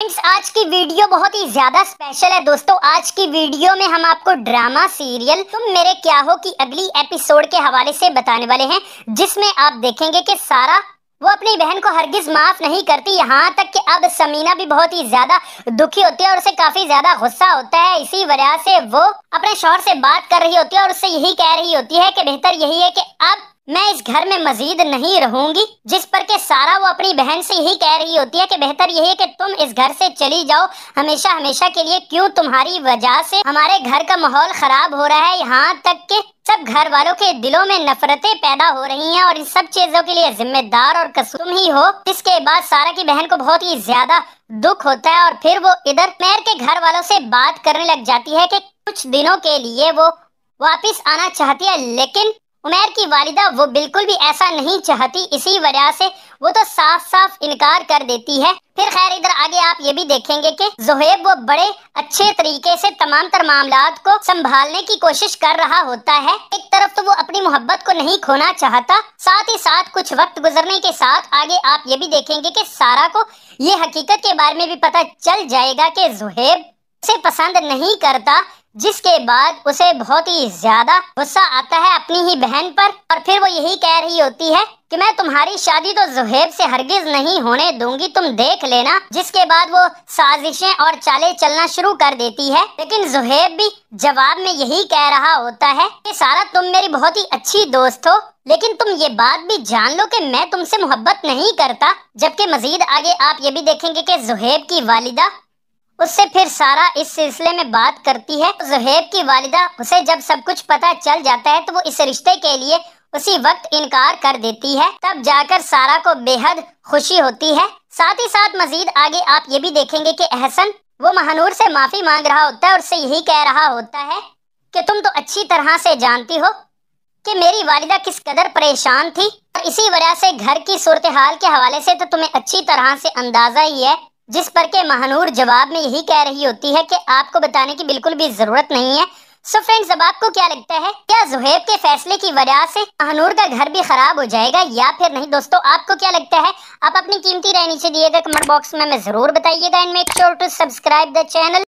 Friends, आज की video बहुत ही ज़्यादा स्पेशल है। दोस्तों, आज की वीडियो में हम आपको ड्रामा सीरियल तुम मेरे क्या हो की अगली एपिसोड के हवाले से बताने वाले हैं, जिसमें आप देखेंगे कि सारा वो अपनी बहन को हरगिज माफ़ नहीं करती। यहाँ तक कि अब समीना भी बहुत ही ज़्यादा दुखी होती है और उसे काफ़ी ज़्यादा गुस्सा होता है। इसी वजह से वो अपने शौहर से बात कर रही होती है और उससे यही कह रही होती है कि बेहतर यही है कि अब घर में मजीद नहीं रहूँगी, जिस पर के सारा वो अपनी बहन से यही कह रही होती है कि बेहतर यही है कि तुम इस घर से चली जाओ। हमेशा हमेशा के लिए क्यों तुम्हारी वजह से हमारे घर का माहौल खराब हो रहा है? यहाँ तक के सब घर वालों के दिलों में नफरतें पैदा हो रही हैं और इन सब चीज़ों के लिए जिम्मेदार और कसूम ही हो इसके बाद सारा की बहन को बहुत ही ज़्यादा दुख होता है और फिर वो इधर मेर के घर वालों से बात करने लग जाती है कि कुछ दिनों के लिए वो वापिस आना चाहती है, लेकिन उमेर की वालिदा वो बिल्कुल भी ऐसा नहीं चाहती, इसी वजह से वो तो साफ़ साफ़ इनकार कर देती है। फिर खैर इधर आगे आप ये भी देखेंगे कि जोहेब वो बड़े अच्छे तरीके से तमाम तर मामला को संभालने की कोशिश कर रहा होता है। एक तरफ़ तो वो अपनी मोहब्बत को नहीं खोना चाहता, साथ ही साथ कुछ वक्त गुजरने के साथ आगे आप ये भी देखेंगे कि सारा को ये हकीकत के बारे में भी पता चल जाएगा कि जोहेब से पसंद नहीं करता। जिसके बाद उसे बहुत ही ज़्यादा गुस्सा आता है अपनी ही बहन पर, और फिर वो यही कह रही होती है कि मैं तुम्हारी शादी तो जुहेब से हरगिज नहीं होने दूँगी, तुम देख लेना। जिसके बाद वो साजिशें और चाले चलना शुरू कर देती है। लेकिन जुहेब भी जवाब में यही कह रहा होता है कि, सारा, तुम मेरी बहुत ही अच्छी दोस्त हो, लेकिन तुम ये बात भी जान लो कि मैं तुमसे मोहब्बत नहीं करता, जबकि मजीद आगे आप ये भी देखेंगे कि जुहेब की वालिदा उससे फिर सारा इस सिलसिले में बात करती है। जहेब की वालिदा उसे जब सब कुछ पता चल जाता है तो वो इस रिश्ते के लिए उसी वक्त इनकार कर देती है। तब जाकर सारा को बेहद खुशी होती है। साथ ही साथ मजीद आगे आप ये भी देखेंगे कि अहसन, वो महानूर से माफ़ी मांग रहा होता है और उससे यही कह रहा होता है कि तुम तो अच्छी तरह से जानती हो कि मेरी वालिदा किस कदर परेशान थी। और इसी वजह से घर की सूरत हाल के हवाले से तो तुम्हें अच्छी तरह से अंदाज़ा ही है जिस पर के महानूर जवाब में यही कह रही होती है कि आपको बताने की बिल्कुल भी ज़रूरत नहीं है। सो फ्रेंड्स अब आपको क्या लगता है? क्या जुहेब के फैसले की वजह से महानूर का घर भी खराब हो जाएगा या फिर नहीं? दोस्तों, आपको क्या लगता है? आप अपनी कीमती राय नीचे दिएगा कमेंट बॉक्स में ज़रूर बताइएगा। And make sure to subscribe the channel